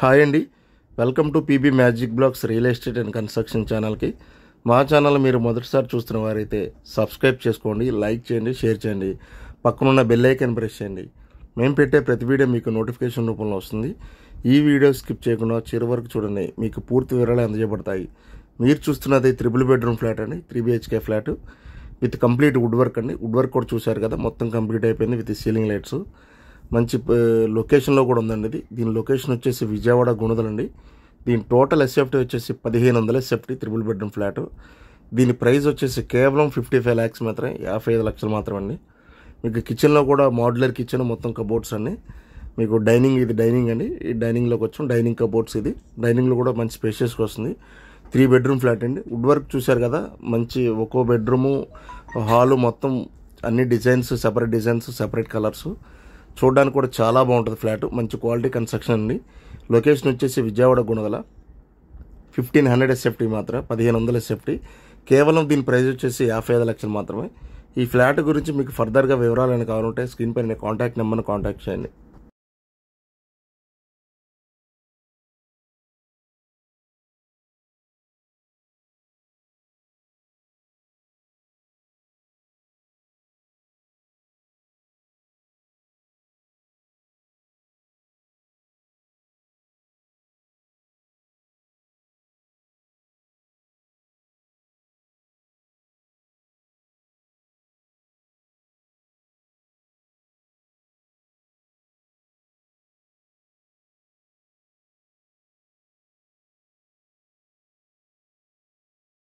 Hi అండి. Welcome to PB magic blogs real estate and construction ఛానల్కి. మా channel మీరు మొదటిసారి చూస్తున్న వారైతే సబ్స్క్రైబ్ చేసుకోండి లైక్ చేయండి షేర్ చేయండి. పక్కనున్న బెల్ ఐకాన్ ప్రెస్ చేయండి. మేము పెట్టే ప్రతి వీడియో మీకు నోటిఫికేషన్ రూపంలో వస్తుంది. ఈ వీడియో స్కిప్ చేయకుండా చివరి వరకు చూడండి. మీకు పూర్తి వివరాలు అందజేయబడతాయి. మీరు చూస్తున్నది త్రిబుల్ బెడ్రూమ్ ఫ్లాట్ అండి. Three BHK flat. With complete wood work అండి. వుడ్ వర్క్ కూడా చూశారు కదా మొత్తం కంప్లీట్ అయిపోయింది విత్ సీలింగ్ లైట్స్. మంచి లొకేషన్లో కూడా ఉందండి ఇది. దీని లొకేషన్ వచ్చేసి విజయవాడ గుణదలండి. దీని టోటల్ ఎస్ఎఫ్టీ వచ్చేసి పదిహేను వందల ఎస్ఎఫ్టీ త్రిబుల్ బెడ్రూమ్ ఫ్లాట్. దీని ప్రైస్ వచ్చేసి కేవలం ఫిఫ్టీ ఫైవ్ ల్యాక్స్ మాత్రమే యాభై ఐదు లక్షలు మాత్రమే అండి మీకు కిచెన్లో కూడా మాడ్యులర్ కిచెన్ మొత్తం కబోర్డ్స్ అండి మీకు డైనింగ్ ఇది డైనింగ్ అండి. ఈ డైనింగ్లోకి వచ్చాం డైనింగ్ కబోర్డ్స్ ఇది. డైనింగ్లో కూడా మంచి స్పేషియస్గా వస్తుంది. త్రీ బెడ్రూమ్ ఫ్లాట్ అండి. వుడ్ వర్క్ చూశారు కదా మంచి ఒక్కో బెడ్రూము హాలు మొత్తం అన్ని designs separate designs separate colours. చూడడానికి కూడా చాలా బాగుంటుంది ఫ్లాట్. మంచి క్వాలిటీ కన్స్ట్రక్షన్ అండి లొకేషన్ వచ్చేసి Vijayawada Gunadala. Fifteen hundred SFT మాత్రం పదిహేను వందల ఎస్ఎఫ్టీ కేవలం దీని ప్రైస్ వచ్చేసి యాభై ఐదు లక్షలు మాత్రమే. ఈ ఫ్లాట్ గురించి మీకు ఫర్దర్గా వివరాలను కావాలంటే స్క్రీన్ పైన కాంటాక్ట్ నెంబర్ని కాంటాక్ట్ చేయండి.